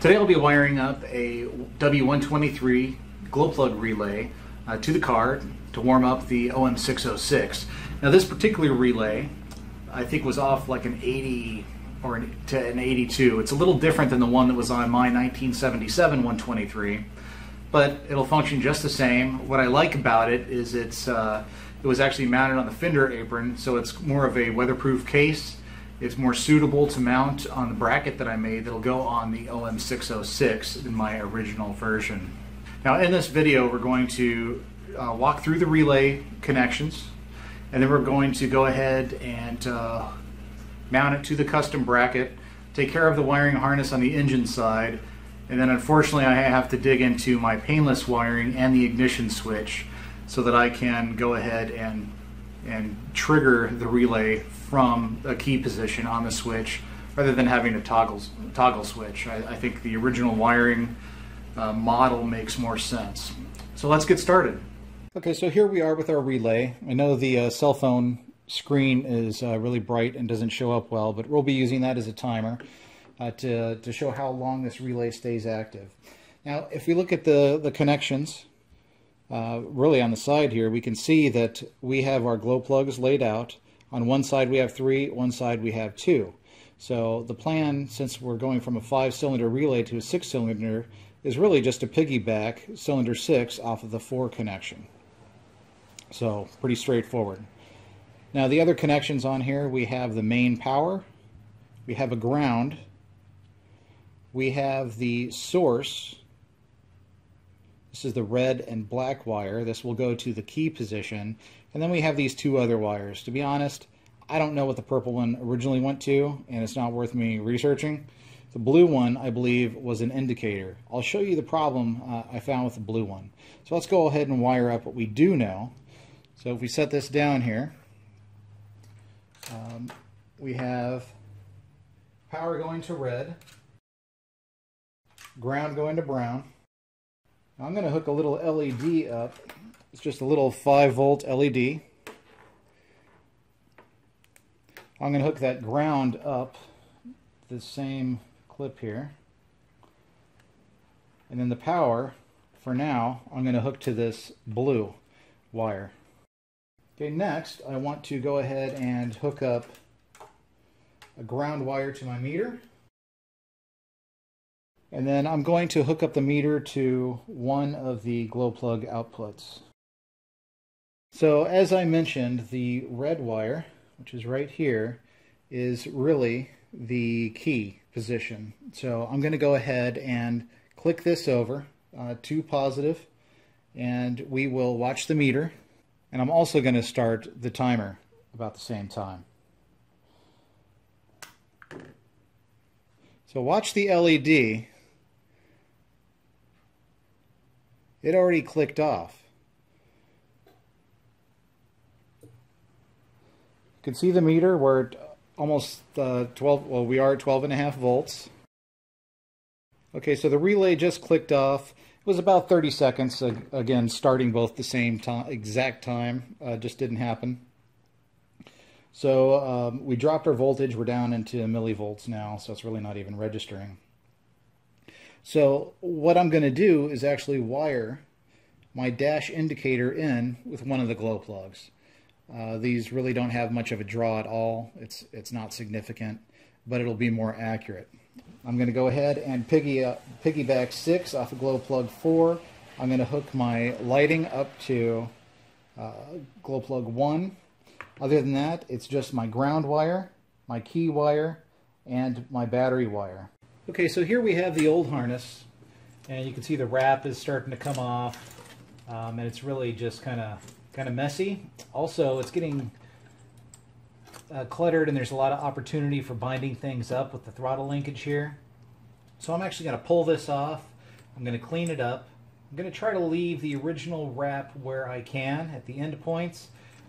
Today I'll be wiring up a W123 glow plug relay uh, to the car to warm up the OM606. Now this particular relay I think was off like an 80 or an, to an 82. It's a little different than the one that was on my 1977 123, but it'll function just the same. What I like about it is it's uh, it was actually mounted on the fender apron, so it's more of a weatherproof case it's more suitable to mount on the bracket that I made that'll go on the OM606 in my original version. Now in this video we're going to uh, walk through the relay connections and then we're going to go ahead and uh, mount it to the custom bracket, take care of the wiring harness on the engine side, and then unfortunately I have to dig into my painless wiring and the ignition switch so that I can go ahead and and trigger the relay from a key position on the switch rather than having a toggle, toggle switch. I, I think the original wiring uh, model makes more sense. So let's get started. Okay, so here we are with our relay. I know the uh, cell phone screen is uh, really bright and doesn't show up well, but we'll be using that as a timer uh, to, to show how long this relay stays active. Now, if we look at the, the connections, uh, really on the side here, we can see that we have our glow plugs laid out. On one side we have three, one side we have two. So the plan, since we're going from a five-cylinder relay to a six-cylinder, is really just to piggyback cylinder six off of the four connection. So pretty straightforward. Now the other connections on here, we have the main power, we have a ground, we have the source, this is the red and black wire. This will go to the key position. And then we have these two other wires. To be honest, I don't know what the purple one originally went to, and it's not worth me researching. The blue one, I believe, was an indicator. I'll show you the problem uh, I found with the blue one. So let's go ahead and wire up what we do know. So if we set this down here, um, we have power going to red, ground going to brown, I'm going to hook a little LED up. It's just a little 5 volt LED. I'm going to hook that ground up the same clip here. And then the power, for now, I'm going to hook to this blue wire. Okay, next I want to go ahead and hook up a ground wire to my meter. And then I'm going to hook up the meter to one of the glow plug outputs. So as I mentioned, the red wire, which is right here, is really the key position. So I'm going to go ahead and click this over uh, to positive, and we will watch the meter. And I'm also going to start the timer about the same time. So watch the LED It already clicked off. You can see the meter. We're at almost uh, 12, well, we are at 12 and a half volts. Okay, so the relay just clicked off. It was about 30 seconds, again, starting both the same time, exact time, uh, just didn't happen. So um, we dropped our voltage, we're down into millivolts now, so it's really not even registering. So what I'm going to do is actually wire my dash indicator in with one of the glow plugs. Uh, these really don't have much of a draw at all. It's, it's not significant, but it'll be more accurate. I'm going to go ahead and piggy, uh, piggyback 6 off of glow plug 4. I'm going to hook my lighting up to uh, glow plug 1. Other than that, it's just my ground wire, my key wire, and my battery wire. Okay, so here we have the old harness, and you can see the wrap is starting to come off, um, and it's really just kind of kind of messy. Also, it's getting uh, cluttered, and there's a lot of opportunity for binding things up with the throttle linkage here. So I'm actually going to pull this off. I'm going to clean it up. I'm going to try to leave the original wrap where I can at the end points,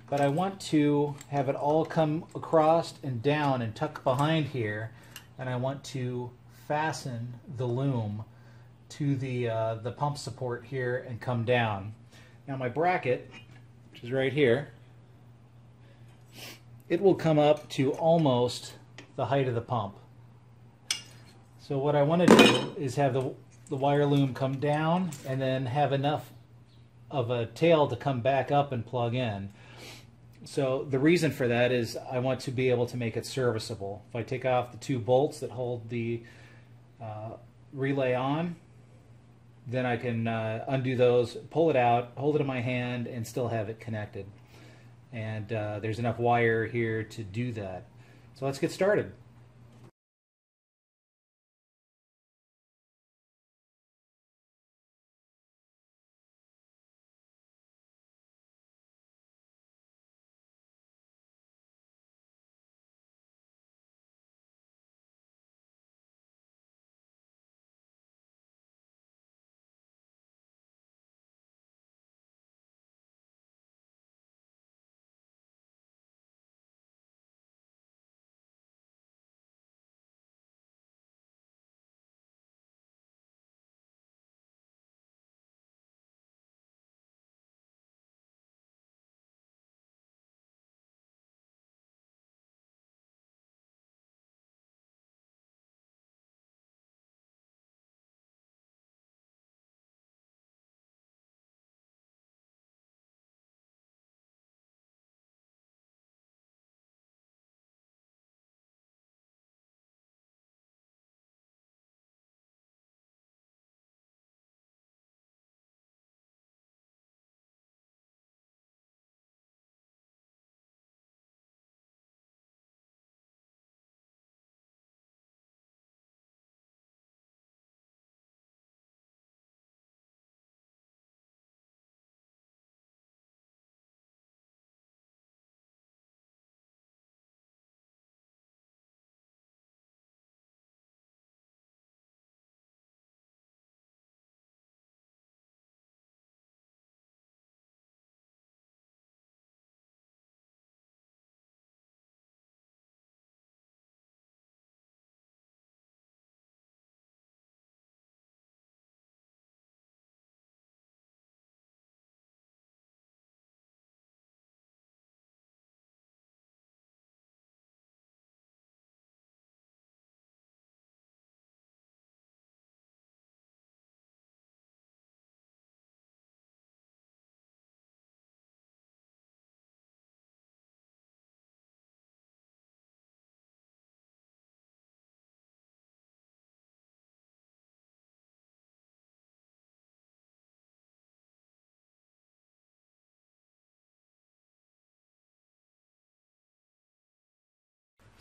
but I want to have it all come across and down and tuck behind here, and I want to fasten the loom to the, uh, the pump support here and come down. Now my bracket, which is right here, it will come up to almost the height of the pump. So what I want to do is have the, the wire loom come down and then have enough of a tail to come back up and plug in. So the reason for that is I want to be able to make it serviceable. If I take off the two bolts that hold the uh, relay on, then I can uh, undo those, pull it out, hold it in my hand, and still have it connected. And uh, there's enough wire here to do that. So let's get started.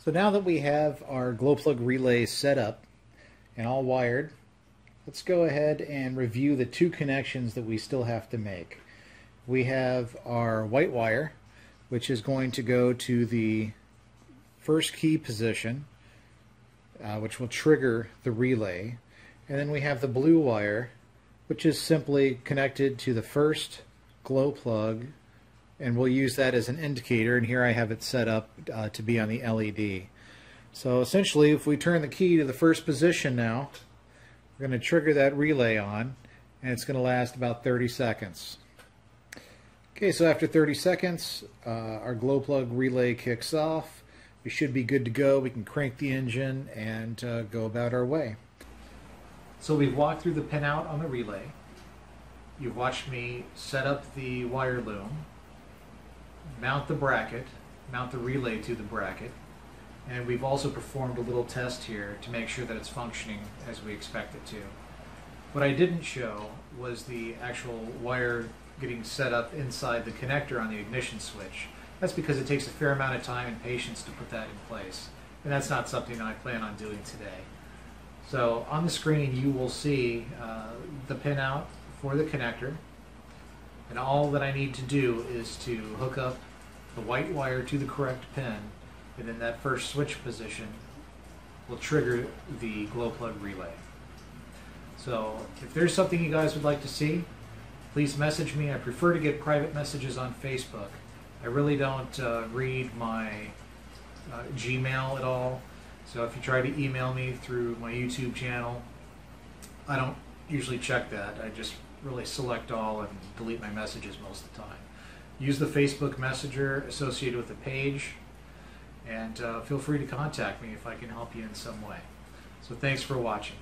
So now that we have our glow plug relay set up and all wired, let's go ahead and review the two connections that we still have to make. We have our white wire, which is going to go to the first key position, uh, which will trigger the relay. And then we have the blue wire, which is simply connected to the first glow plug and we'll use that as an indicator and here I have it set up uh, to be on the LED. So essentially if we turn the key to the first position now we're going to trigger that relay on and it's going to last about 30 seconds. Okay so after 30 seconds uh, our glow plug relay kicks off. We should be good to go. We can crank the engine and uh, go about our way. So we've walked through the pinout on the relay. You've watched me set up the wire loom mount the bracket, mount the relay to the bracket, and we've also performed a little test here to make sure that it's functioning as we expect it to. What I didn't show was the actual wire getting set up inside the connector on the ignition switch. That's because it takes a fair amount of time and patience to put that in place. And that's not something I plan on doing today. So on the screen you will see uh, the pinout for the connector. And all that I need to do is to hook up the white wire to the correct pin, and then that first switch position will trigger the glow plug relay. So if there's something you guys would like to see, please message me. I prefer to get private messages on Facebook. I really don't uh, read my uh, Gmail at all. So if you try to email me through my YouTube channel, I don't usually check that. I just really select all and delete my messages most of the time use the Facebook Messenger associated with the page, and uh, feel free to contact me if I can help you in some way. So thanks for watching.